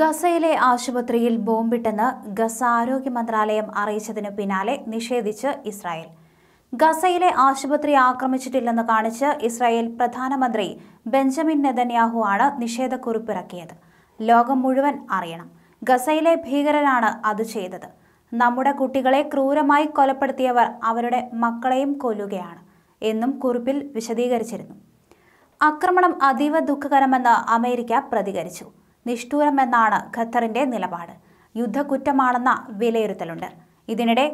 ഗസയിലെ ആശുപത്രിയിൽ ബോംബിട്ടെന്ന് ഗസ ആരോഗ്യ മന്ത്രാലയം അറിയിച്ചതിനു പിന്നാലെ നിഷേധിച്ച് ഇസ്രായേൽ. ഗസയിലെ ആശുപത്രി ആക്രമിച്ചിട്ടില്ലെന്ന് കാണിച്ച് ഇസ്രായേൽ പ്രധാനമന്ത്രി ബെഞ്ചമിൻ നെതന്യാഹു ആണ് നിഷേധക്കുറിപ്പിറക്കിയത്. ലോകം മുഴുവൻ അറിയണം. ഗസയിലെ ഭീകരനാണ് അത് ചെയ്തത്. നമ്മുടെ കുട്ടികളെ ക്രൂരമായി കൊലപ്പെടുത്തിയവർ അവരുടെ മക്കളെയും കൊല്ലുകയാണ് എന്നും കുറിപ്പിൽ വിശദീകരിച്ചിരുന്നു. ആക്രമണം അതീവ ദുഃഖകരമെന്ന് അമേരിക്ക പ്രതികരിച്ചു. നിഷ്ഠൂരമെന്നാണ് ഖത്തറിന്റെ നിലപാട്. യുദ്ധക്കുറ്റമാണെന്ന വിലയിരുത്തലുണ്ട്. ഇതിനിടെ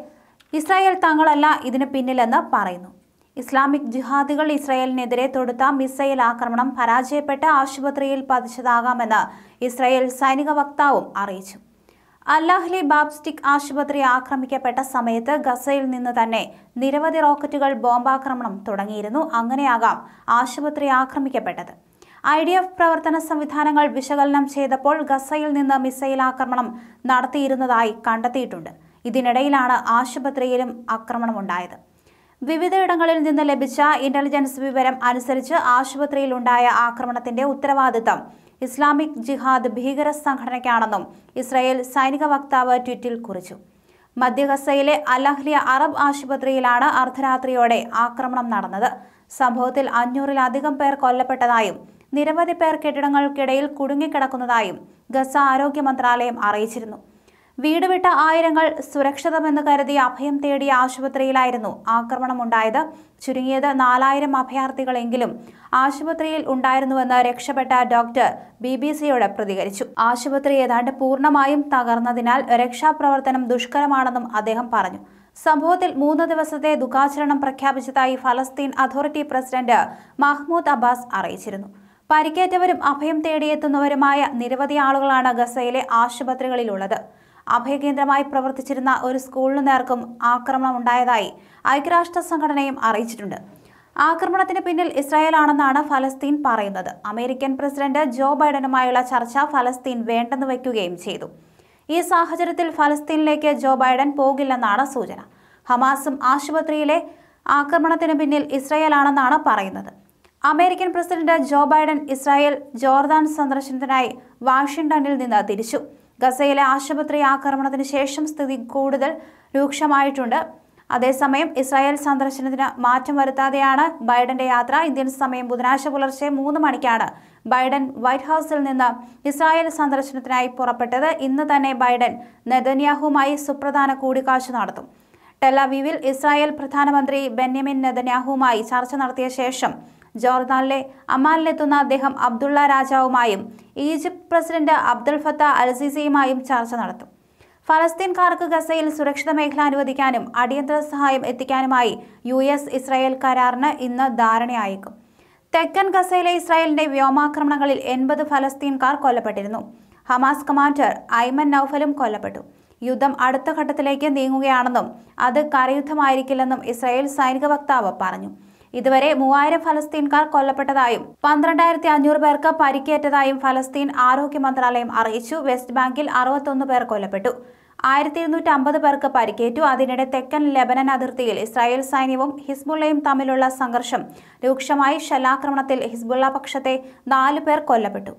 ഇസ്രായേൽ തങ്ങളല്ല ഇതിന് പിന്നിലെന്ന് പറയുന്നു. ഇസ്ലാമിക് ജിഹാദികൾ ഇസ്രായേലിനെതിരെ തൊടുത്ത മിസൈൽ ആക്രമണം പരാജയപ്പെട്ട് ആശുപത്രിയിൽ പതിച്ചതാകാമെന്ന് ഇസ്രായേൽ സൈനിക വക്താവും അറിയിച്ചു. അല്ലാഹ്ലി ബാബ്സ്റ്റിക് ആശുപത്രി ആക്രമിക്കപ്പെട്ട സമയത്ത് ഗസയിൽ നിന്ന് തന്നെ നിരവധി റോക്കറ്റുകൾ ബോംബാക്രമണം തുടങ്ങിയിരുന്നു. അങ്ങനെയാകാം ആശുപത്രി ആക്രമിക്കപ്പെട്ടത്. ഐ ഡി എഫ് പ്രവർത്തന സംവിധാനങ്ങൾ വിശകലനം ചെയ്തപ്പോൾ ഗസയിൽ നിന്ന് മിസൈൽ ആക്രമണം നടത്തിയിരുന്നതായി കണ്ടെത്തിയിട്ടുണ്ട്. ഇതിനിടയിലാണ് ആശുപത്രിയിലും ആക്രമണമുണ്ടായത്. വിവിധയിടങ്ങളിൽ നിന്ന് ലഭിച്ച ഇന്റലിജൻസ് വിവരം അനുസരിച്ച് ആശുപത്രിയിലുണ്ടായ ആക്രമണത്തിന്റെ ഉത്തരവാദിത്തം ഇസ്ലാമിക് ജിഹാദ് ഭീകര സംഘടനയ്ക്കാണെന്നും ഇസ്രായേൽ സൈനിക വക്താവ് ട്വിറ്റിൽ കുറിച്ചു. മധ്യഗസയിലെ അലഹ്ലിയ അറബ് ആശുപത്രിയിലാണ് അർദ്ധരാത്രിയോടെ ആക്രമണം നടന്നത്. സംഭവത്തിൽ അഞ്ഞൂറിലധികം പേർ കൊല്ലപ്പെട്ടതായും നിരവധി പേർ കെട്ടിടങ്ങൾക്കിടയിൽ കുടുങ്ങിക്കിടക്കുന്നതായും ഗസ ആരോഗ്യ മന്ത്രാലയം അറിയിച്ചിരുന്നു. വീട് വിട്ട ആയിരങ്ങൾ സുരക്ഷിതമെന്ന് കരുതി അഭയം തേടിയ ആശുപത്രിയിലായിരുന്നു ആക്രമണമുണ്ടായത്. ചുരുങ്ങിയത് നാലായിരം അഭയാർത്ഥികളെങ്കിലും ആശുപത്രിയിൽ ഉണ്ടായിരുന്നുവെന്ന് രക്ഷപ്പെട്ട ഡോക്ടർ ബി ബി സിയോട് പ്രതികരിച്ചു. ആശുപത്രി ഏതാണ്ട് പൂർണമായും തകർന്നതിനാൽ രക്ഷാപ്രവർത്തനം ദുഷ്കരമാണെന്നും അദ്ദേഹം പറഞ്ഞു. സംഭവത്തിൽ മൂന്ന് ദിവസത്തെ ദുഃഖാചരണം പ്രഖ്യാപിച്ചതായി ഫലസ്തീൻ അതോറിറ്റി പ്രസിഡന്റ് മഹ്മൂദ് അബ്ബാസ് അറിയിച്ചിരുന്നു. പരിക്കേറ്റവരും അഭയം തേടിയെത്തുന്നവരുമായ നിരവധി ആളുകളാണ് ഗസയിലെ ആശുപത്രികളിലുള്ളത്. അഭയകേന്ദ്രമായി പ്രവർത്തിച്ചിരുന്ന ഒരു സ്കൂളിനു നേർക്കും ആക്രമണം ഉണ്ടായതായി ഐക്യരാഷ്ട്ര സംഘടനയും അറിയിച്ചിട്ടുണ്ട്. ആക്രമണത്തിന് പിന്നിൽ ഇസ്രായേലാണെന്നാണ് ഫലസ്തീൻ പറയുന്നത്. അമേരിക്കൻ പ്രസിഡന്റ് ജോ ബൈഡനുമായുള്ള ചർച്ച ഫലസ്തീൻ വേണ്ടെന്ന് വയ്ക്കുകയും ചെയ്തു. ഈ സാഹചര്യത്തിൽ ഫലസ്തീനിലേക്ക് ജോ ബൈഡൻ പോകില്ലെന്നാണ് സൂചന. ഹമാസും ആശുപത്രിയിലെ ആക്രമണത്തിന് പിന്നിൽ ഇസ്രായേലാണെന്നാണ് പറയുന്നത്. American president Joe Biden Israel Jordan സന്ദർശനത്തിനായി വാഷിംഗ്ടണിൽ നിന്ന് തിരിച്ചു. ഗസയിലെ ആശുപത്രി ആക്രമണത്തിന് ശേഷം സ്ഥിതി കൂടുതൽ രൂക്ഷമായിട്ടുണ്ട്. അതേസമയം ഇസ്രായേൽ സന്ദർശനത്തിന് മാറ്റം വരുത്താതെയാണ് ബൈഡന്റെ യാത്ര. ഇന്ത്യൻ സമയം ബുധനാഴ്ച പുലർച്ചെ മൂന്ന് മണിക്കാണ് ബൈഡൻ വൈറ്റ് ഹൗസിൽ നിന്ന് ഇസ്രായേൽ സന്ദർശനത്തിനായി പുറപ്പെട്ടത്. ഇന്ന് തന്നെ ബൈഡൻ നെതന്യാഹുമായി സുപ്രധാന കൂടിക്കാഴ്ച നടത്തും. ടെലവീവിൽ ഇസ്രായേൽ പ്രധാനമന്ത്രി ബെന്യമിൻ നെതന്യാഹുവുമായി ചർച്ച നടത്തിയ ശേഷം ജോർദാനിലെ അമാനിലെത്തുന്ന അദ്ദേഹം അബ്ദുള്ള രാജാവുമായും ഈജിപ്ത് പ്രസിഡന്റ് അബ്ദുൽ ഫത്ത അൽസിസിയുമായും ചർച്ച നടത്തും. ഫലസ്തീൻകാർക്ക് ഗസയിൽ സുരക്ഷിത മേഖല അനുവദിക്കാനും അടിയന്തര സഹായം എത്തിക്കാനുമായി യു എസ് ഇസ്രായേൽ കരാറിന് ഇന്ന് ധാരണയായേക്കും. തെക്കൻ ഗസയിലെ ഇസ്രായേലിന്റെ വ്യോമാക്രമണങ്ങളിൽ എൺപത് ഫലസ്തീൻകാർ കൊല്ലപ്പെട്ടിരുന്നു. ഹമാസ് കമാൻഡർ ഐമൻ നൌഫലും കൊല്ലപ്പെട്ടു. യുദ്ധം അടുത്ത ഘട്ടത്തിലേക്ക് നീങ്ങുകയാണെന്നും അത് കരയുദ്ധമായിരിക്കില്ലെന്നും ഇസ്രായേൽ സൈനിക വക്താവ് പറഞ്ഞു. ഇതുവരെ മൂവായിരം ഫലസ്തീൻകാർ കൊല്ലപ്പെട്ടതായും പന്ത്രണ്ടായിരത്തി അഞ്ഞൂറ് പേർക്ക് പരിക്കേറ്റതായും ഫലസ്തീൻ ആരോഗ്യ മന്ത്രാലയം അറിയിച്ചു. വെസ്റ്റ് ബാങ്കിൽ അറുപത്തൊന്ന് പേർ കൊല്ലപ്പെട്ടു. ആയിരത്തി ഇരുന്നൂറ്റി അമ്പത് പേർക്ക് പരിക്കേറ്റു. അതിനിടെ തെക്കൻ ലെബനൻ അതിർത്തിയിൽ ഇസ്രായേൽ സൈന്യവും ഹിസ്ബുള്ളയും തമ്മിലുള്ള സംഘർഷം രൂക്ഷമായി. ഷെല്ലാക്രമണത്തിൽ ഹിസ്ബുള്ള പക്ഷത്തെ നാല് പേർ കൊല്ലപ്പെട്ടു.